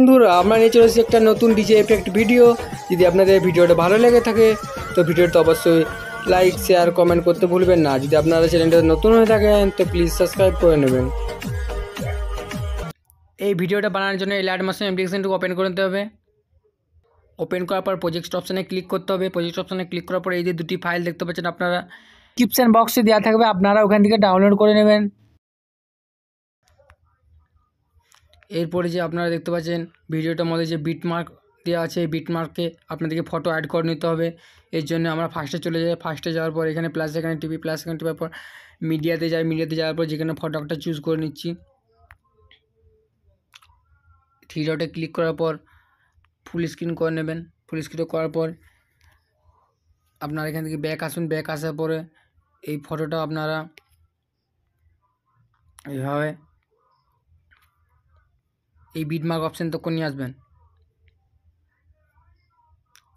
বন্ধুরা, আমরা নিয়ে চলে এসেছি একটা নতুন ডিজে এফেক্ট ভিডিও যদি আপনাদের ভিডিওটা ভালো লেগে থাকে, তো ভিডিওটা অবশ্যই লাইক শেয়ার কমেন্ট করতে ভুলবেন না। যদি আপনারা চ্যানেলটা নতুন হয়ে থাকেন, তো প্লিজ সাবস্ক্রাইব করে নেবেন। এই ভিডিওটা বানানোর জন্য এই লাইট মাসের অ্যাপ্লিকেশনটুকু ওপেন করে নিতে হবে। ওপেন করার পর প্রজেক্ট অপশানে ক্লিক করতে হবে। প্রজেক্ট অপশানে ক্লিক করার পর এই যে দুটি ফাইল দেখতে পাচ্ছেন আপনারা। ডিসক্রিপশান বক্সে দেওয়া থাকবে, আপনারা ওখান থেকে ডাউনলোড করে নেবেন। এরপরে যে আপনারা দেখতে পাচ্ছেন ভিডিওটার মধ্যে যে বিটমার্ক দেওয়া আছে, এই বিটমার্কে আপনাদেরকে ফটো অ্যাড করে নিতে হবে। এর জন্য আমরা ফার্স্টে চলে যাই। ফার্স্টে যাওয়ার পর এখানে প্লাস এখানে টিভি প্লাস এখানে টিপার পর মিডিয়াতে যাই। মিডিয়াতে যাওয়ার পর যেখানে ফটোটা চুজ করে নিচ্ছি। থ্রি ডটে ক্লিক করার পর ফুল স্ক্রিন করে নেবেন। ফুল স্ক্রিন করার পর আপনারা এখান থেকে ব্যাক আসুন। ব্যাক আসার পরে এই ফটোটা আপনারা এইভাবে এই বিটমার্ক অপশান তখন নিয়ে আসবেন?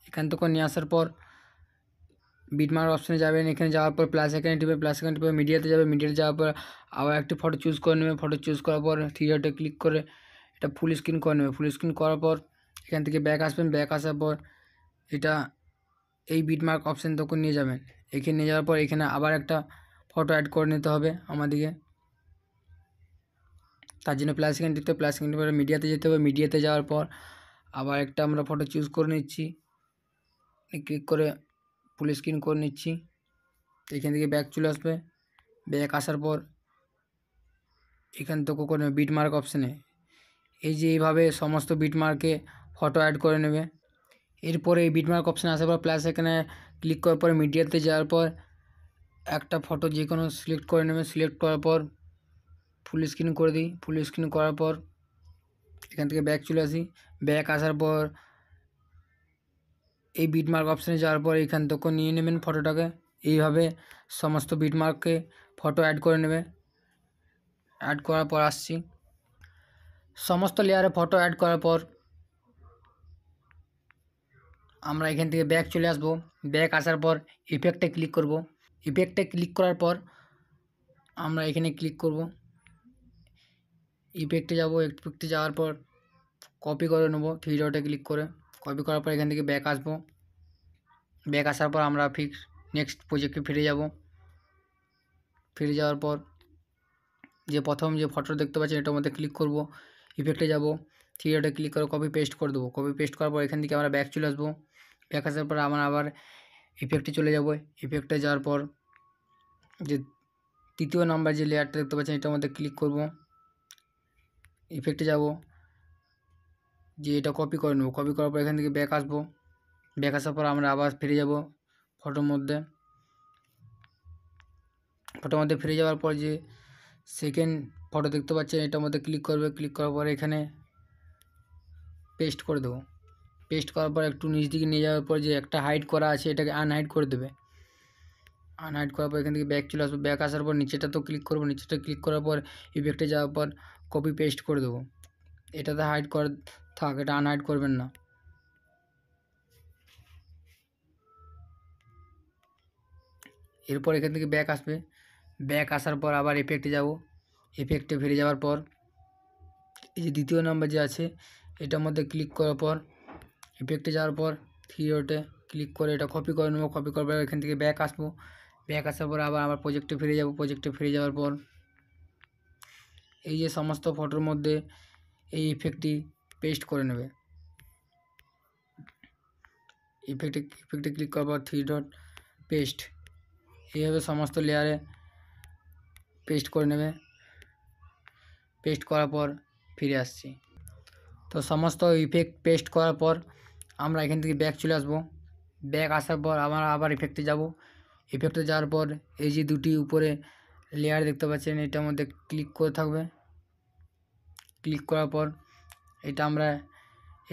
এখান থেকে নিয়ে আসার পর বিটমার্ক অপশানে যাবেন, এখানে যাওয়ার পর প্লাস এখানে টিপে প্লাস এখানে টিপে মিডিয়াতে যাবে মিডিয়াতে যাওয়ার পর আবার একটি ফটো চুজ করে নেবে ফটো চুজ করার পর থ্রিডটে ক্লিক করে এটা ফুল স্ক্রিন করে নেবে। ফুল স্ক্রিন করার পর এখান থেকে ব্যাক আসবেন ব্যাক আসার পর এটা এই বিটমার্ক অপশান তখন নিয়ে যাবেন? এখানে নিয়ে যাওয়ার পর এখানে আবার একটা ফটো অ্যাড করে নিতে হবে আমাদেরকে। তার জন্য প্লাস সেকেন্ড দিতে প্লাস সেকেন্ড পরে মিডিয়াতে যেতে হবে মিডিয়াতে যাওয়ার পর আবার একটা আমরা ফটো চুজ করে নিচ্ছি। ক্লিক করে ফুল স্ক্রিন করে নিচ্ছি। এখান থেকে ব্যাক চলে আসবে। ব্যাক আসার পর এখান থেকে করে নেবে বিটমার্ক অপশানে এই যে এইভাবে সমস্ত বিটমার্কে ফটো অ্যাড করে নেবে। এরপরে এই বিটমার্ক অপশানে আসার পর প্লাস এখানে ক্লিক করার পর মিডিয়াতে যাওয়ার পর একটা ফটো যে কোনো সিলেক্ট করে নেবে। সিলেক্ট করার পর ফুল স্ক্রিন করে দিই। ফুল স্ক্রিন করার পর এখান থেকে ব্যাক চলে আসি। ব্যাক আসার পর এই বিটমার্ক অপশানে যাওয়ার পর এখান থেকে নিয়ে নেবেন ফটোটাকে এইভাবে সমস্ত বিটমার্ককে ফটো অ্যাড করে নেবে। অ্যাড করার পর আসছি। সমস্ত লেয়ারে ফটো অ্যাড করার পর আমরা এখান থেকে ব্যাক চলে আসব। ব্যাক আসার পর ইফেক্টে ক্লিক করব। ইফেক্টে ক্লিক করার পর আমরা এখানে ক্লিক করব। ইফেক্টে যাব ইফেক্টে যাওয়ার পর কপি করে নেব থ্রি ডটে ক্লিক করে। কপি করার পর এখান থেকে ব্যাক আসব। ব্যাক আসার পর আমরা ফিক্স নেক্সট প্রজেক্টে ফিরে যাব। ফিরে যাওয়ার পর যে প্রথম যে ফটো দেখতে পাচ্ছেন, এটার মধ্যে ক্লিক করব। ইফেক্টে যাব থ্রি ডটে ক্লিক করে কপি পেস্ট করে দেবো। কপি পেস্ট করার পর এখান থেকে আমরা ব্যাক চলে আসব। ব্যাক আসার পর আমরা আবার ইফেক্টে চলে যাব। ইফেক্টে যাওয়ার পর যে তৃতীয় নাম্বার যে লেয়ারটা দেখতে পাচ্ছেন, এটার মধ্যে ক্লিক করব। ইফেক্টে যাব। যে এটা কপি করে নেব। কপি করার পর এখান থেকে ব্যাক আসব। ব্যাক আসার পর আমরা আবার ফিরে যাব ফটোর মধ্যে। ফটোর মধ্যে ফিরে যাওয়ার পর যে সেকেন্ড ফটো দেখতে পাচ্ছেন, এটার মধ্যে ক্লিক করবে। ক্লিক করার পর এখানে পেস্ট করে দেবো। পেস্ট করার পর একটু নিচ দিকে নিয়ে যাওয়ার পর যে একটা হাইড করা আছে, এটাকে আনহাইড করে দেবে। আনহাইড করার পর এখান থেকে ব্যাক চলে আসব। ব্যাক আসার পর নিচেটা তো ক্লিক করব। নিচেটা ক্লিক করার পর ইফেক্টে যাওয়ার পর কপি পেস্ট করে দেবো। এটাতে হাইড কর থাক, এটা আনহাইড করবেন না। এরপর এখান থেকে ব্যাক আসবে। ব্যাক আসার পর আবার এফেক্টে যাব। এফেক্টে ফিরে যাওয়ার পর, এই যে দ্বিতীয় নাম্বার যে আছে, এটার মধ্যে ক্লিক করার পর এফেক্টে যাওয়ার পর থ্রি ডটে ক্লিক করে এটা কপি করে নেব। কপি করার পর এখান থেকে ব্যাক আসব। ব্যাক আসার পর আবার আবার প্রজেক্টে ফিরে যাব। প্রজেক্টে ফিরে যাওয়ার পর এই যে সমস্ত ফটোর মধ্যে এই ইফেক্টটি পেস্ট করে নেবে। ইফেক্টে ইফেক্টে ক্লিক করার পর থ্রি ডট পেস্ট এইভাবে সমস্ত লেয়ারে পেস্ট করে নেবে। পেস্ট করার পর ফিরে আসছি। তো সমস্ত ইফেক্ট পেস্ট করার পর আমরা এখান থেকে ব্যাক চলে আসব। ব্যাক আসার পর আমরা আবার ইফেক্টে যাব। ইফেক্টে যাওয়ার পর এই যে দুটি উপরে লেয়ার দেখতে পাচ্ছেন, এটার মধ্যে ক্লিক করে থাকবে। ক্লিক করার পর এটা আমরা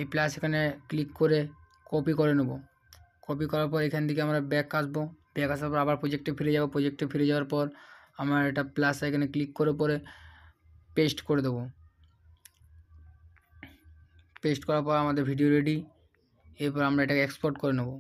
এই প্লাস এখানে ক্লিক করে কপি করে নেব। কপি করার পর এখান থেকে আমরা ব্যাক আসব। ব্যাক আসার পর আবার প্রজেক্টে ফিরে যাব। প্রজেক্টে ফিরে যাওয়ার পর আমরা এটা প্লাস এখানে ক্লিক করে পরে পেস্ট করে দেবো। পেস্ট করার পর আমাদের ভিডিও রেডি এরপর আমরা এটাকে এক্সপোর্ট করে নেব।